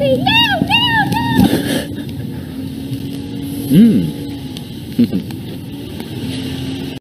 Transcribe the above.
你嗯。哼哼